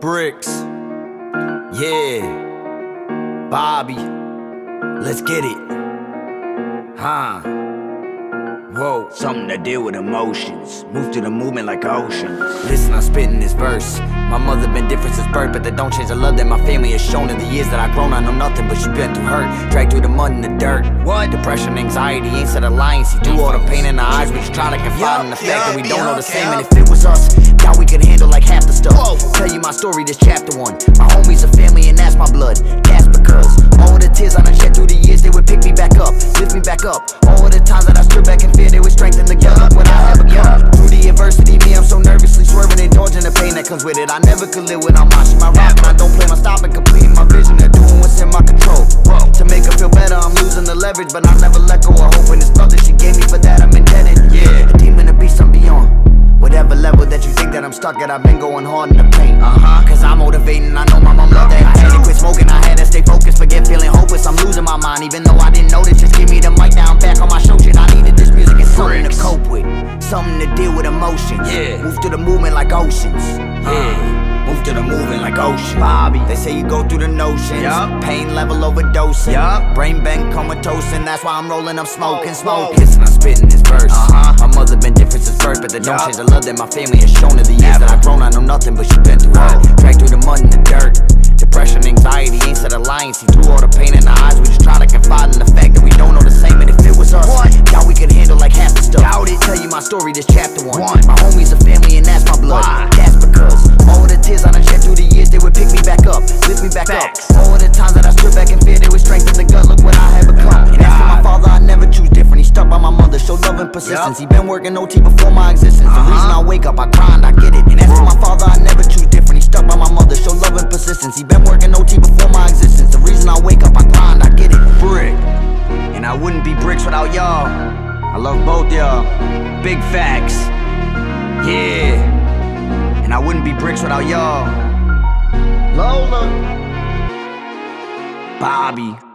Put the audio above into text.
Bricks. Yeah. Bobby. Let's get it. Huh. Whoa, something to deal with emotions. Move to the movement like ocean. Listen, I'm spitting this verse. My mother been different since birth, but that don't change the love that my family has shown in the years that I've grown. I know nothing, but she been through hurt. Dragged through the mud and the dirt. What? Depression, anxiety, ain't said a lie. See through all the pain in our eyes. We just try to confide in the fact that we don't know the same. And if it was us, now we could handle like half the stuff. Tell you my story, this chapter one. My homies are family, and that's my blood. That's because all the tears I done shed through the years, they would pick me back up, lift me back up. All the times that I stood back in fear, they would strengthen the gun up when I have become. Through the adversity, me, I'm so nervously swerving and dodging the pain that comes with it. I never could live without washing my rock, and I don't plan on stopping, completing my vision of doing what's in my control. That you think that I'm stuck at, I've been going hard in the paint. Uh huh. Cause I'm motivating, I know my mom love that. I had to quit smoking, I had to stay focused, forget feeling hopeless. I'm losing my mind, even though I didn't notice. Just give me the mic down back on my show shit. I needed this music and something to cope with, something to deal with emotions. Yeah. Move to the movement like oceans. Yeah. Move to the movement like ocean. Bobby. They say you go through the notions. Yup. Pain level overdosing. Yup. Brain bank comatose, and that's why I'm rolling up smoking, smoking. Listen, I'm spitting this verse. Uh-huh. My mother been birth, but that don't change the love that my family has shown in the years that I've grown. I know nothing, but she been through hurt. Dragged through the mud and the dirt. Depression, anxiety, ain't said a lie. See through all the pain in our eyes. We just try to confide in the fact that we don't know the same. And if it was us, now we could handle like half the stuff. Doubt it. Tell you my story, this chapter one. My homies are family, and that's my blood. That's because all of the tears I done shed through the years, they would pick me back up, lift me back up. All of the times that I stood back in fear, they would strengthen the gut. Look and persistence. He been working OT before my existence. The reason I wake up, I grind, I get it. And as for my father, I never choose different. He stuck by my mother, showed love and persistence. He been working OT before my existence. The reason I wake up, I grind, I get it. Brick. And I wouldn't be bricks without y'all. I love both y'all. Big facts. Yeah. And I wouldn't be bricks without y'all. Lola. Bobby.